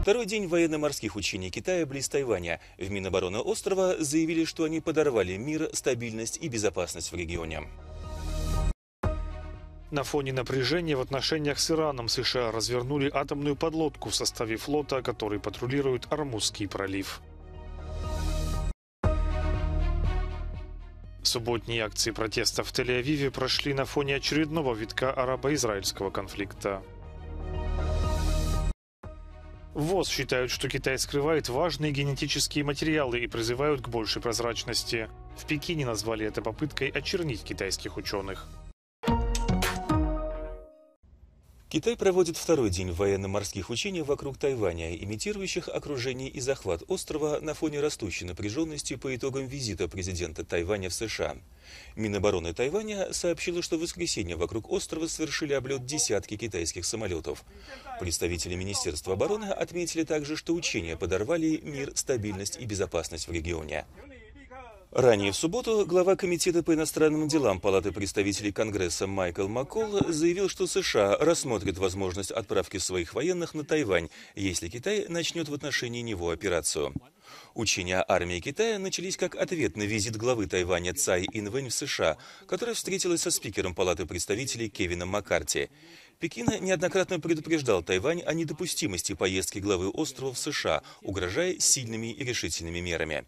Второй день военно-морских учений Китая близ Тайваня. В Минобороны острова заявили, что они подорвали мир, стабильность и безопасность в регионе. На фоне напряжения в отношениях с Ираном США развернули атомную подлодку в составе флота, который патрулирует Армузский пролив. Субботние акции протеста в Тель-Авиве прошли на фоне очередного витка арабо-израильского конфликта. ВОЗ считают, что Китай скрывает важные генетические материалы и призывают к большей прозрачности. В Пекине назвали это попыткой очернить китайских ученых. Китай проводит второй день военно-морских учений вокруг Тайваня, имитирующих окружение и захват острова на фоне растущей напряженности по итогам визита президента Тайваня в США. Минобороны Тайваня сообщила, что в воскресенье вокруг острова совершили облет десятки китайских самолетов. Представители Министерства обороны отметили также, что учения подорвали мир, стабильность и безопасность в регионе. Ранее в субботу глава Комитета по иностранным делам Палаты представителей Конгресса Майкл Маккол заявил, что США рассмотрит возможность отправки своих военных на Тайвань, если Китай начнет в отношении него операцию. Учения армии Китая начались как ответ на визит главы Тайваня Цай Инвэнь в США, которая встретилась со спикером Палаты представителей Кевином Маккарти. Пекин неоднократно предупреждал Тайвань о недопустимости поездки главы острова в США, угрожая сильными и решительными мерами.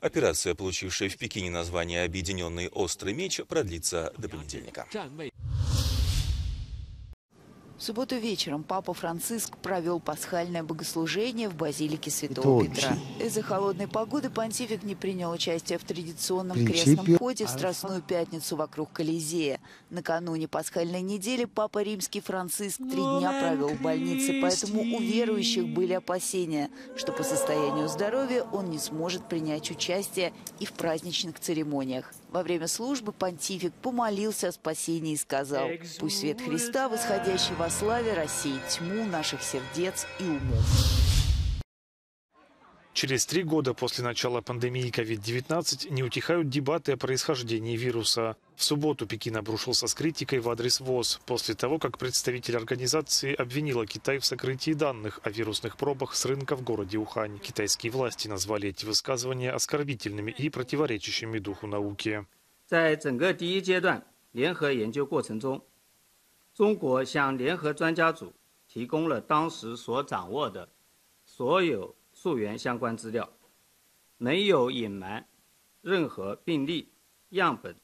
Операция, получившая в Пекине название «Объединенный острый меч», продлится до понедельника. В субботу вечером Папа Франциск провел пасхальное богослужение в базилике Святого Петра. Из-за холодной погоды понтифик не принял участие в традиционном крестном ходе в Страстную пятницу вокруг Колизея. Накануне пасхальной недели Папа Римский Франциск три дня провел в больнице, поэтому у верующих были опасения, что по состоянию здоровья он не сможет принять участие и в праздничных церемониях. Во время службы понтифик помолился о спасении и сказал, «Пусть свет Христа, восходящий во славе, рассеет тьму наших сердец и умов». Через три года после начала пандемии COVID-19 не утихают дебаты о происхождении вируса. В субботу Пекин обрушился с критикой в адрес ВОЗ после того, как представитель организации обвинила Китай в сокрытии данных о вирусных пробах с рынка в городе Ухань. Китайские власти назвали эти высказывания оскорбительными и противоречащими духу науки. 在整个第一阶段联合研究过程中， 中国向联合专家组提供了当时所掌握的所有溯源相关资料，没有隐瞒任何病例、样本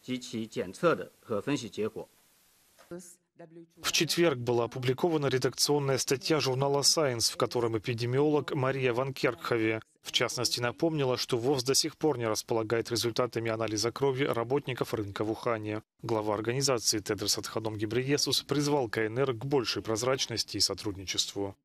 及其检测的和分析结果。В четверг была опубликована редакционная статья журнала Science, в котором эпидемиолог Мария Ван Керкхове в частности напомнила, что ВОЗ до сих пор не располагает результатами анализа крови работников рынка в Ухане. Глава организации Тедрос Адханом Гебреесус призвал КНР к большей прозрачности и сотрудничеству.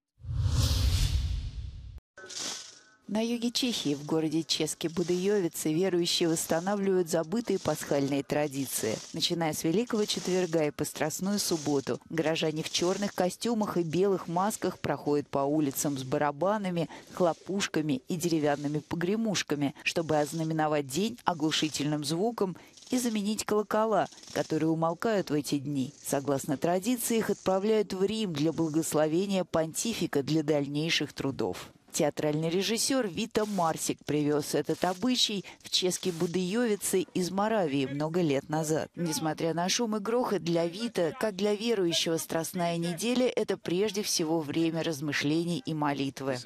На юге Чехии, в городе Чески Будыевицы, верующие восстанавливают забытые пасхальные традиции. Начиная с Великого Четверга и по Страстную субботу, горожане в черных костюмах и белых масках проходят по улицам с барабанами, хлопушками и деревянными погремушками, чтобы ознаменовать день оглушительным звуком и заменить колокола, которые умолкают в эти дни. Согласно традиции, их отправляют в Рим для благословения понтифика для дальнейших трудов. Театральный режиссер Вита Марсик привез этот обычай в чешские Будыевицы из Моравии много лет назад. Несмотря на шум и грохот, для Вита, как для верующего, Страстная неделя – это прежде всего время размышлений и молитвы.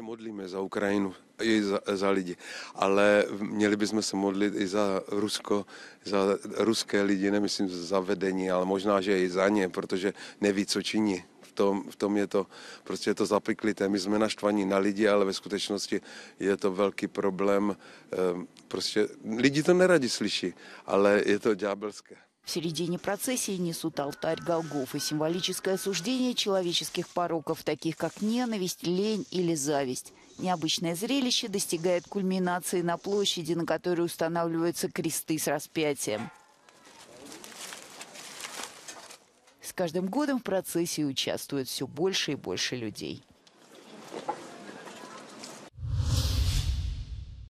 i za, za lidi, ale měli bychom se modlit i za Rusko, za ruské lidi, nemyslím za vedení, ale možná, že i za ně, protože neví, co činí. Tom, v tom je to, prostě je to zapiklité. My jsme naštvaní na lidi, ale ve skutečnosti je to velký problém. Ehm, Prostě lidi to neradi slyší, ale je to ďábelské. В середине процессии несут алтарь Голгоф и символическое осуждение человеческих пороков, таких как ненависть, лень или зависть. Необычное зрелище достигает кульминации на площади, на которой устанавливаются кресты с распятием. С каждым годом в процессе участвует все больше и больше людей.